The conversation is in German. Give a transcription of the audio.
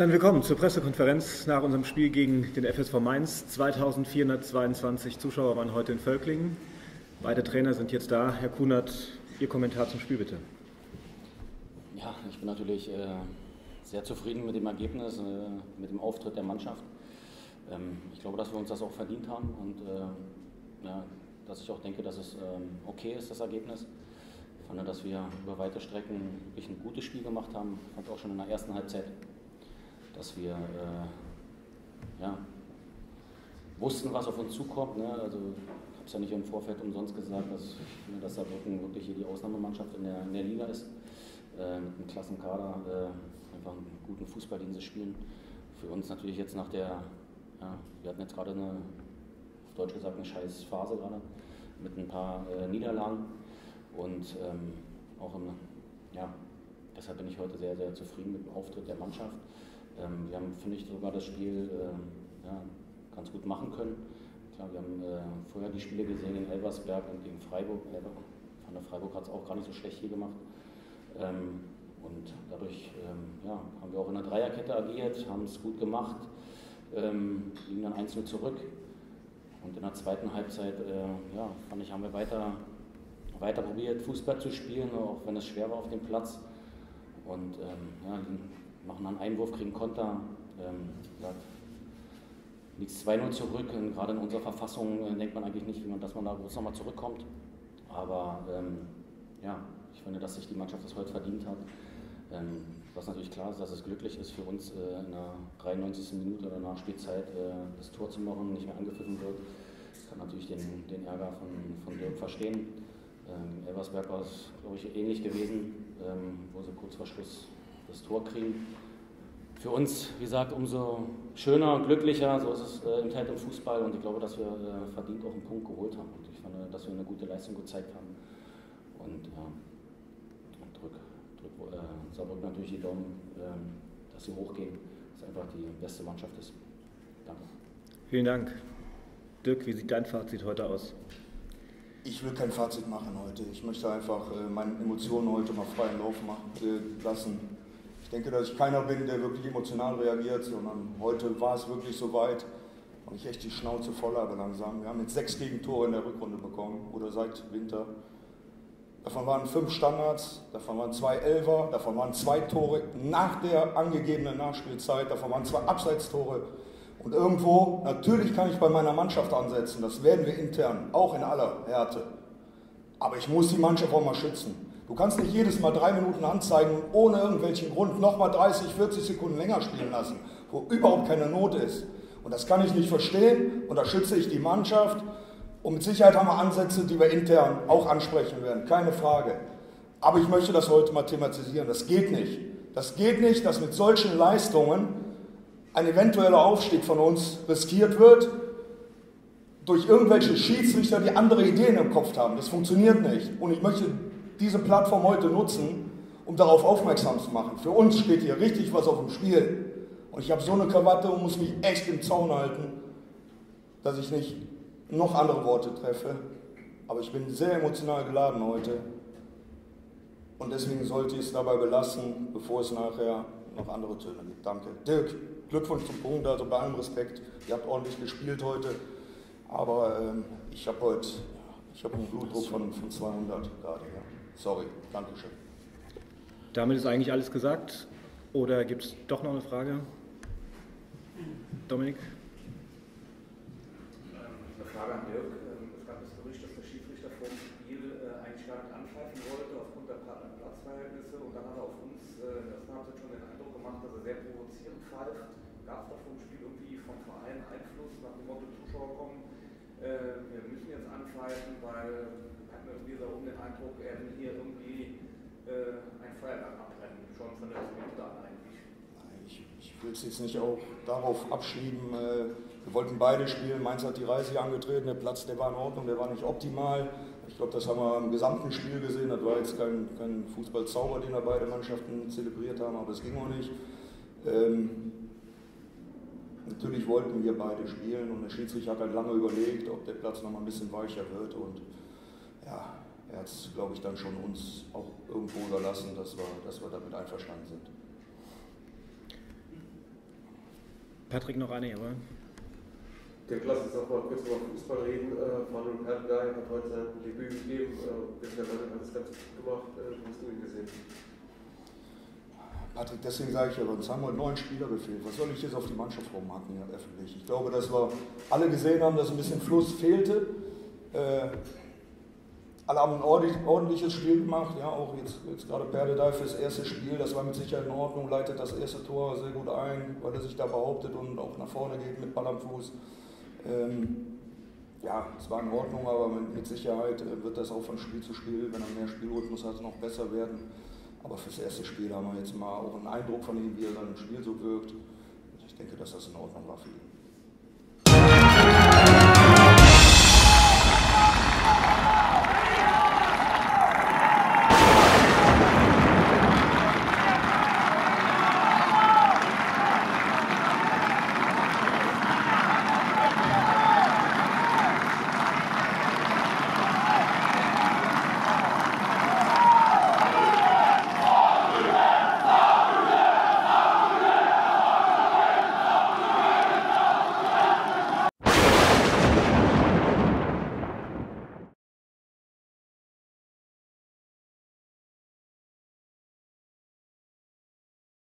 Dann willkommen zur Pressekonferenz nach unserem Spiel gegen den FSV Mainz. 2422 Zuschauer waren heute in Völklingen. Beide Trainer sind jetzt da. Herr Kunert, Ihr Kommentar zum Spiel bitte. Ja, ich bin natürlich äh, sehr zufrieden mit dem Ergebnis, äh, mit dem Auftritt der Mannschaft. Ähm, ich glaube, dass wir uns das auch verdient haben und äh, ja, dass ich auch denke, dass es ähm, okay ist, das Ergebnis. Ich fand, dass wir über weite Strecken wirklich ein gutes Spiel gemacht haben. Ich fand auch schon in der ersten Halbzeit dass wir äh, ja, wussten, was auf uns zukommt. Ne? Also, ich habe es ja nicht im Vorfeld umsonst gesagt, dass, ich dass Saarbrücken wirklich hier die Ausnahmemannschaft in der, in der Liga ist, äh, mit einem Klassenkader, äh, einfach einen guten Fußball, den sie spielen. Für uns natürlich jetzt nach der, ja, wir hatten jetzt gerade eine, auf Deutsch gesagt, eine scheiß Phase gerade mit ein paar äh, Niederlagen und ähm, auch im, ja, deshalb bin ich heute sehr, sehr zufrieden mit dem Auftritt der Mannschaft. Ähm, wir haben, finde ich, sogar das Spiel äh, ja, ganz gut machen können. Klar, wir haben äh, vorher die Spiele gesehen in Elversberg und gegen Freiburg. Van der Freiburg hat es auch gar nicht so schlecht hier gemacht. Ähm, und dadurch ähm, ja, haben wir auch in der Dreierkette agiert, haben es gut gemacht, ähm, liegen dann einzeln zurück. Und in der zweiten Halbzeit, äh, ja, fand ich, haben wir weiter, weiter probiert, Fußball zu spielen, auch wenn es schwer war auf dem Platz. Und ähm, ja, machen einen Einwurf, kriegen Konter. Ähm, liegt 2-0 zurück. Und gerade in unserer Verfassung äh, denkt man eigentlich nicht, man, dass man da groß nochmal zurückkommt. Aber ähm, ja, ich finde, dass sich die Mannschaft das heute verdient hat. Ähm, was natürlich klar ist, dass es glücklich ist für uns äh, in der 93. Minute oder Nachspielzeit äh, das Tor zu machen, nicht mehr angepfiffen wird. Ich kann natürlich den, den Ärger von, von Dirk verstehen. Ähm, Elversberg war es, glaube ich, ähnlich gewesen, ähm, wo sie kurz vor Schluss das Tor kriegen. Für uns, wie gesagt, umso schöner und glücklicher, so ist es äh, im Teil Fußball und ich glaube, dass wir äh, verdient auch einen Punkt geholt haben und ich fand, dass wir eine gute Leistung gezeigt haben und ja, und drück, drück äh, Saarbrücken natürlich die Daumen, äh, dass sie hochgehen, dass einfach die beste Mannschaft ist. Danke. Vielen Dank. Dirk, wie sieht dein Fazit heute aus? Ich will kein Fazit machen heute. Ich möchte einfach äh, meine Emotionen heute mal freien Lauf machen, äh, lassen. Ich denke, dass ich keiner bin, der wirklich emotional reagiert, sondern heute war es wirklich so weit und ich echt die Schnauze voll habe langsam. Wir haben jetzt sechs Gegentore in der Rückrunde bekommen oder seit Winter. Davon waren fünf Standards, davon waren zwei Elfer, davon waren zwei Tore nach der angegebenen Nachspielzeit, davon waren zwei Abseitstore. Und irgendwo, natürlich kann ich bei meiner Mannschaft ansetzen, das werden wir intern, auch in aller Härte. Aber ich muss die Mannschaft auch mal schützen. Du kannst nicht jedes Mal drei Minuten anzeigen und ohne irgendwelchen Grund nochmal 30, 40 Sekunden länger spielen lassen, wo überhaupt keine Not ist. Und das kann ich nicht verstehen und da schütze ich die Mannschaft. Und mit Sicherheit haben wir Ansätze, die wir intern auch ansprechen werden, keine Frage. Aber ich möchte das heute mal thematisieren. Das geht nicht. Das geht nicht, dass mit solchen Leistungen ein eventueller Aufstieg von uns riskiert wird durch irgendwelche Schiedsrichter, die andere Ideen im Kopf haben. Das funktioniert nicht. Und ich möchte diese Plattform heute nutzen, um darauf aufmerksam zu machen. Für uns steht hier richtig was auf dem Spiel. Und ich habe so eine Krawatte und muss mich echt im Zaun halten, dass ich nicht noch andere Worte treffe. Aber ich bin sehr emotional geladen heute. Und deswegen sollte ich es dabei belassen, bevor es nachher noch andere Töne gibt. Danke. Dirk, Glückwunsch zum Punkt, also bei allem Respekt. Ihr habt ordentlich gespielt heute. Aber ähm, ich habe heute ich hab einen Blutdruck von, von 200 gerade. Ja. Sorry, Dankeschön. Damit ist eigentlich alles gesagt. Oder gibt es doch noch eine Frage? Dominik? Eine Frage an Dirk. Ähm, es gab das Gerücht, dass der Schiedsrichter vor dem Spiel äh, eigentlich gar nicht angreifen wollte aufgrund der Platzverhältnisse und dann hat er auf uns äh, in der ersten Halbzeit schon den Eindruck gemacht, dass er sehr provozierend pfeift. Gab es da vor dem Spiel irgendwie vom Verein Einfluss nach dem Motto Zuschauer kommen, wir müssen jetzt anpfeifen, weil irgendwie so um den Eindruck, er will hier irgendwie äh, ein Feuerwerk abbrennen, schon von der an eigentlich. Ich, ich will es jetzt nicht auch darauf abschieben, äh, wir wollten beide spielen, Mainz hat die Reise angetreten, der Platz, der war in Ordnung, der war nicht optimal. Ich glaube, das haben wir im gesamten Spiel gesehen, das war jetzt kein, kein Fußballzauber, den da beide Mannschaften zelebriert haben, aber es ging auch nicht. Ähm, Natürlich wollten wir beide spielen und der Schiedsrichter hat halt lange überlegt, ob der Platz noch mal ein bisschen weicher wird und ja, er hat es, glaube ich, dann schon uns auch irgendwo überlassen, dass wir, dass wir damit einverstanden sind. Patrick, noch eine, jawohl. Dirk, lass uns auch mal kurz über Fußball reden. Äh, Manuel Perdgay hat heute sein Debüt gegeben. Äh, bisher hat es ganz gut gemacht. Äh, hast du ihn gesehen? Patrick, deswegen sage ich ja, uns haben heute neun Spieler gefehlt. Was soll ich jetzt auf die Mannschaft rumhacken hier öffentlich? Ich glaube, dass wir alle gesehen haben, dass ein bisschen Fluss fehlte. Äh, alle haben ein ordentliches Spiel gemacht, ja, auch jetzt, jetzt gerade Perdedei fürs erste Spiel, das war mit Sicherheit in Ordnung, leitet das erste Tor sehr gut ein, weil er sich da behauptet und auch nach vorne geht mit Ball am Fuß. Ähm, ja, es war in Ordnung, aber mit, mit, Sicherheit äh, wird das auch von Spiel zu Spiel, wenn er mehr Spielrhythmus hat, noch besser werden. Aber fürs erste Spiel haben wir jetzt mal auch einen Eindruck von ihm, wie er dann im Spiel so wirkt. Ich denke, dass das in Ordnung war für ihn.